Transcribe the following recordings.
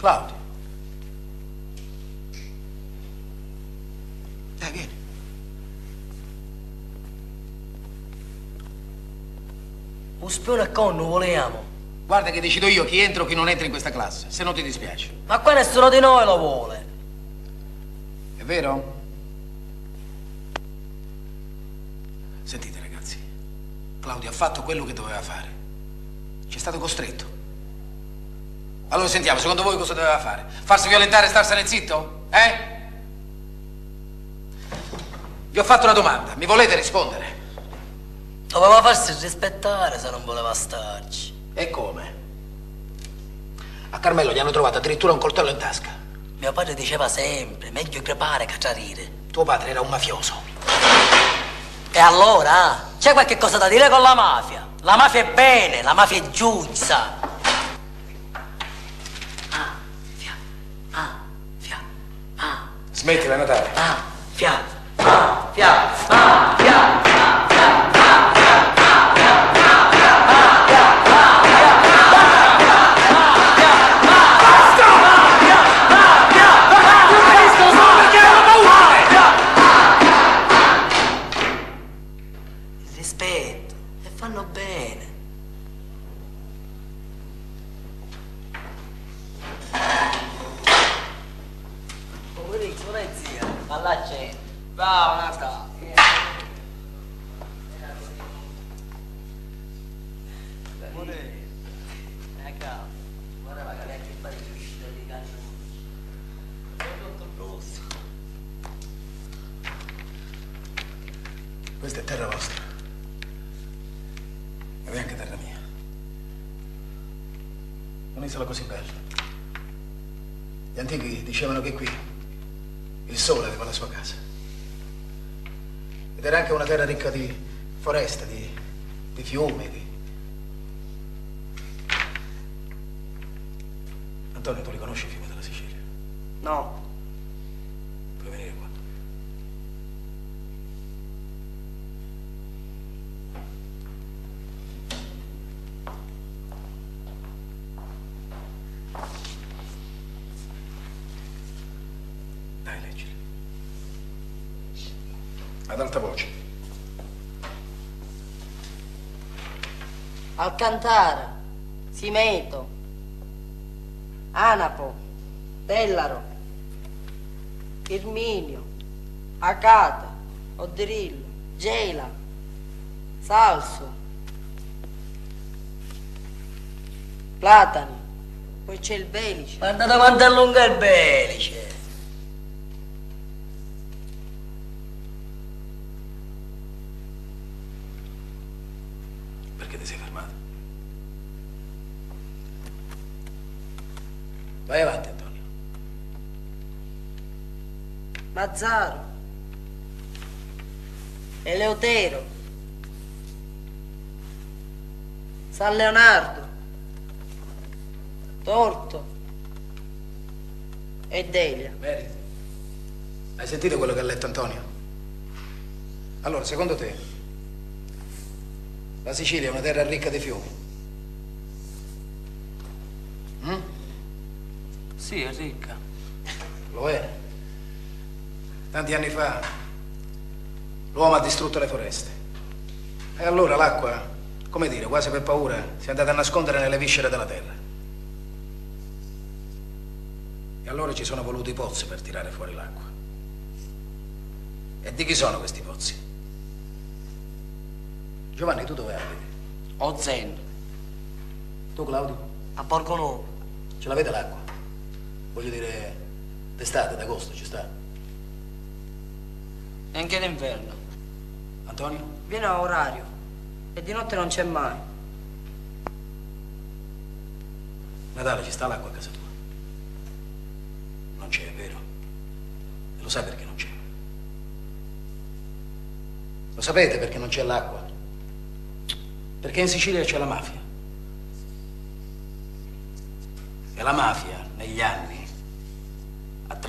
Claudio. Dai, vieni. Un spione con non vogliamo. Guarda che decido io chi entra o chi non entra in questa classe, se non ti dispiace. Ma qua nessuno di noi lo vuole. È vero? Sentite ragazzi, Claudio ha fatto quello che doveva fare. Ci è stato costretto. Allora sentiamo, secondo voi cosa doveva fare? Farsi violentare e starsene zitto? Eh? Vi ho fatto una domanda, mi volete rispondere? Doveva farsi rispettare se non voleva starci. E come? A Carmelo gli hanno trovato addirittura un coltello in tasca. Mio padre diceva sempre, meglio crepare che trarire. Tuo padre era un mafioso. E allora? C'è qualche cosa da dire con la mafia? La mafia è bene, la mafia è giusta. Ah, fia, ah, fia, ah, Smettila, Natale. ah, fia, ah, fia, ah, fia, ah, È zia, ma là c'è. Bravo Natale. Ecco. Tutto rosso. Questa è terra vostra. Ed è anche terra mia. Un'isola così bella. Gli antichi dicevano che qui il sole aveva la sua casa. Ed era anche una terra ricca di foreste, di, di fiumi, di... Antonio, tu li conosci i fiumi della Sicilia? No, Puoi venire qua. Dai, leggili. Ad alta voce. Alcantara, Simeto, Anapo, Tellaro, Irminio, Acata, Odrillo, Gela, Salso, Platani, poi c'è il Belice. guardate quanto è lungo il Belice. Perché ti sei fermato? Vai avanti, Antonio. Mazzaro, Eleutero, San Leonardo, Torto e Delia. Meriti. Hai sentito quello che ha letto Antonio? Allora, secondo te, la Sicilia è una terra ricca di fiumi? Sì, è ricca. Lo è. Tanti anni fa l'uomo ha distrutto le foreste. E allora l'acqua, come dire, quasi per paura, si è andata a nascondere nelle viscere della terra. E allora ci sono voluti i pozzi per tirare fuori l'acqua. E di chi sono questi pozzi? Giovanni, tu dove abiti? O Zen, Tu, Claudio? a Borgo Nuovo. Ce l'avete l'acqua? Voglio dire, d'estate, d'agosto ci sta. E anche d'inverno. Antonio? Viene a orario e di notte non c'è mai. Natale, ci sta l'acqua a casa tua? Non c'è, è vero? E lo sai perché non c'è? Lo sapete perché non c'è l'acqua? Perché in Sicilia c'è la mafia. E la mafia, negli anni,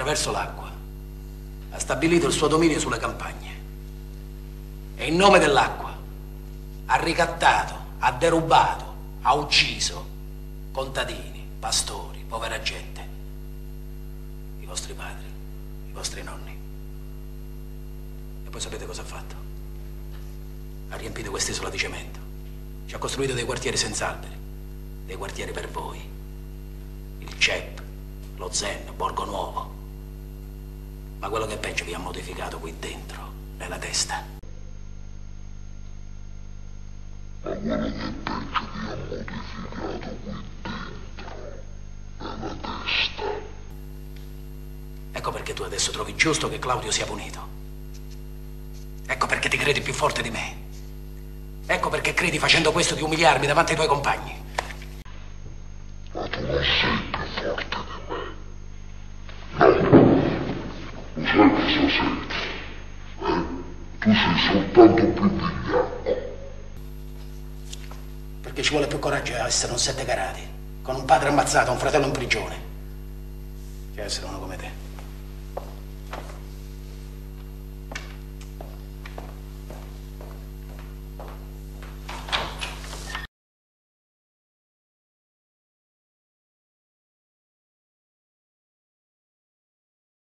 attraverso l'acqua, ha stabilito il suo dominio sulle campagne. E in nome dell'acqua ha ricattato, ha derubato, ha ucciso contadini, pastori, povera gente. vostri padri, i vostri nonni. E poi sapete cosa ha fatto? Ha riempito quest'isola di cemento. Ci ha costruito dei quartieri senza alberi, dei quartieri per voi. Il CEP, lo Zen, Borgo Nuovo. Ma quello che è peggio vi ha modificato qui dentro, nella testa. Ma quello che è peggio vi ha modificato qui dentro, nella testa. Ecco perché tu adesso trovi giusto che Claudio sia punito. Ecco perché ti credi più forte di me. Ecco perché credi facendo questo di umiliarmi davanti ai tuoi compagni. Ma tu non sei più forte di me. No. Lo sai cosa sei? Eh? Tu sei soltanto più vigliacco. Perché ci vuole più coraggio a essere un sette carati, con un padre ammazzato, un fratello in prigione, che essere uno come te.